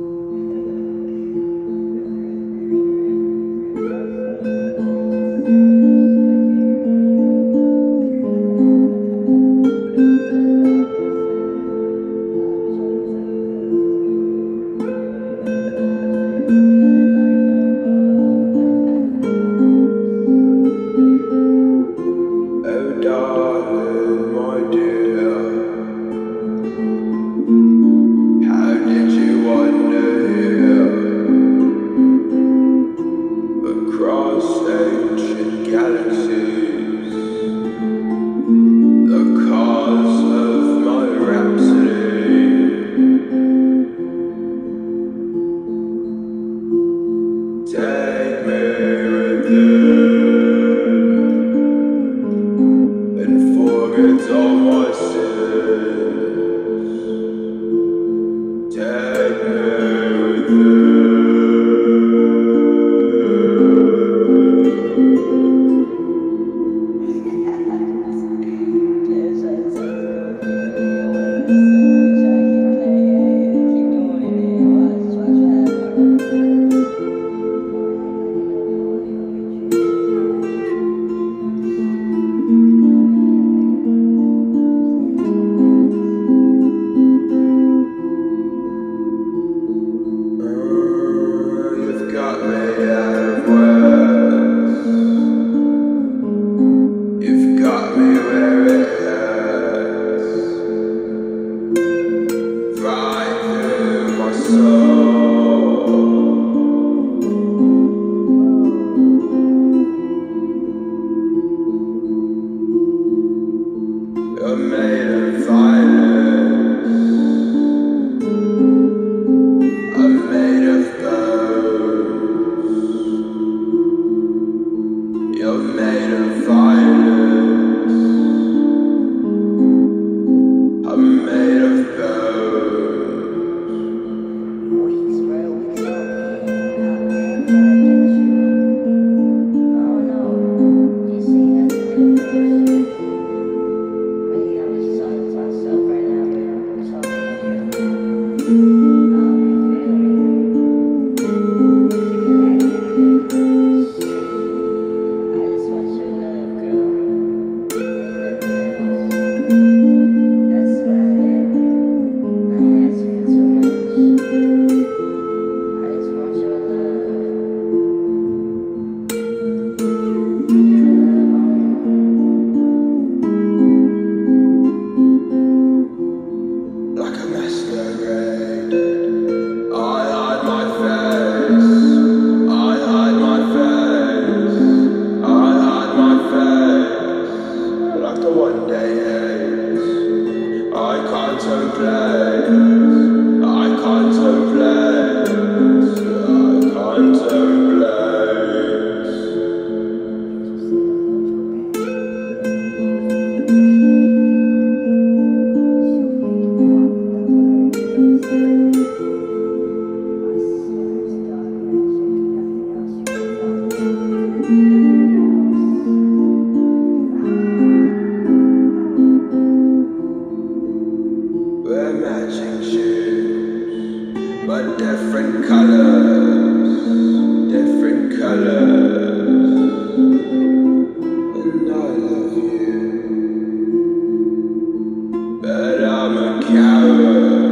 Mm. -hmm. Take me with you and forget all my sins. You're made of fire. wonder, yes. I contemplate. different colors, different colors. And I love you, but I'm a coward.